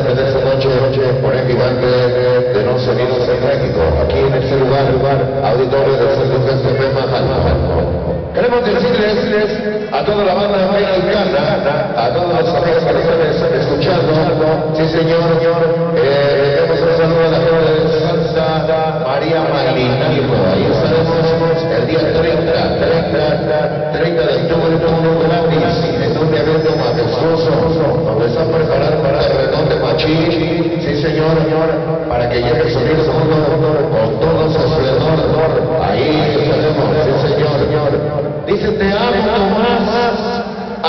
presente en esta noche por el gigante de los sonidos en México, aquí en este lugar, auditorio de San Lucas de Manhattan. Queremos decirles a toda la banda mexicana, a todos los amigos que nos están escuchando, sí señor, eh, tenemos un saludo a la gente de Santa María Magdalena, ahí estaremos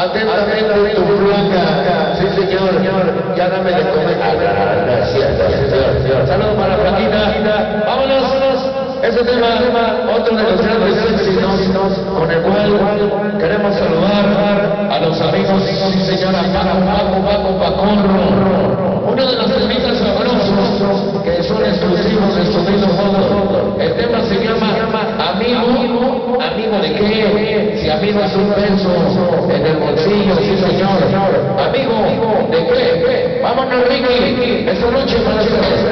atentamente tu flaca. Sí, señor, ya dame de comer. Gracias, Saludos para la flaquita. Vámonos. Ese tema, otro de los grandes éxitos con el cual queremos saludar a los amigos, sí señora, para Paco, Paco, Pacorro. Uno de los temitas sabrosos que son exclusivos de Sonido Fondo. El tema se llama Amigo, ¿Amigo de qué? Si amigo es un beso en el bolsillo, sí señor. Amigo, ¿de qué? Vámonos Ricky, esta noche para.